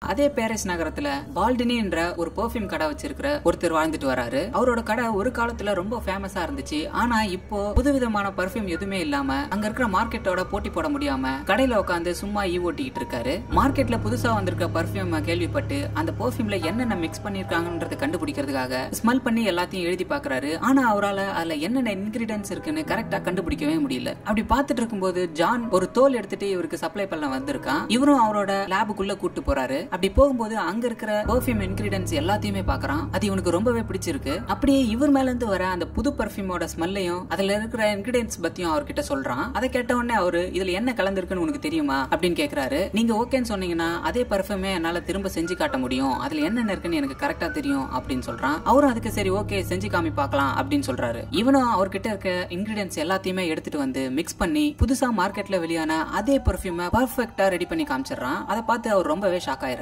அதே பேரிஸ் நகரத்துல பால்டினி என்ற ஒரு பெர்ஃபியூம் கடை வச்சிருக்கிற ஒருத்தர் வாழ்ந்துட்டு வராரு. அவரோட கடை ஒரு காலத்துல ரொம்ப ஃபேமஸா இருந்துச்சு. ஆனா இப்போ புதுவிதமான பர்ஃப்யூம் எதுவுமே இல்லாம அங்க இருக்கிற மார்க்கெட்டோட போட்டி போட முடியாம கடையில உட்காந்து சும்மா ஈ ஓட்டிக்கிட்டு இருக்காரு. மார்க்கெட்ல புதுசா வந்திருக்க பர்ஃப்யூம் கேள்விப்பட்டு அந்த பெர்ஃபியூம்ல என்னென்ன மிக்ஸ் பண்ணிருக்காங்கன்றத கண்டுபிடிக்கிறதுக்காக ஸ்மெல் பண்ணி எல்லாத்தையும் எழுதி பாக்குறாரு. ஆனா அவரால் அதுல என்னென்ன இன்கிரீடியன்ஸ் இருக்குன்னு கரெக்டா கண்டுபிடிக்கவே முடியல. அப்படி பார்த்துட்டு இருக்கும்போது ஜான் ஒரு தோல் எடுத்துட்டு இவருக்கு சப்ளை பண்ண வந்திருக்கான். இவரும் அவரோட லேபுக்குள்ள கூட்டு போறாரு. அப்படி போகும்போது அங்க இருக்கிற பெர்ஃபியூம் இன்கிரீடியன்ஸ் எல்லாத்தையுமே பாக்குறான் அது இவனுக்கு ரொம்பவே பிடிச்சிருக்கு. அப்படியே இவர் மேல இருந்து வர அந்த புது பர்ஃப்யூமோட ஸ்மெல்லையும் அதுல இருக்கிற இன்கிரீடியன்ஸ் பத்தியும் அவர்கிட்ட சொல்றான். அதை கேட்ட உடனே அவரு இதுல என்ன கலந்துருக்குன்னு உனக்கு தெரியுமா? அப்படின்னு கேக்குறாரு. நீங்க ஓகேன்னு சொன்னீங்கன்னா அதே பர்ஃப்யூமே என்னால திரும்ப செஞ்சு காட்ட முடியும். அதுல என்னென்ன இருக்குன்னு எனக்கு கரெக்டா தெரியும் அப்படின்னு சொல்றான். அவரும் அதுக்கு சரி ஓகே செஞ்சு காமி பார்க்கலாம் அப்படின்னு சொல்றாரு. இவனும் அவர்கிட்ட இருக்க இன்கிரீடியன்ஸ் எல்லாத்தையுமே எடுத்துட்டு வந்து மிக்ஸ் பண்ணி புதுசா மார்க்கெட்ல வெளியான அதே பர்ஃப்யூமை பர்ஃபெக்டா ரெடி பண்ணி காமிச்சிடுறான். அதை பார்த்து அவர் ரொம்பவே ஷாக் ஆயிரு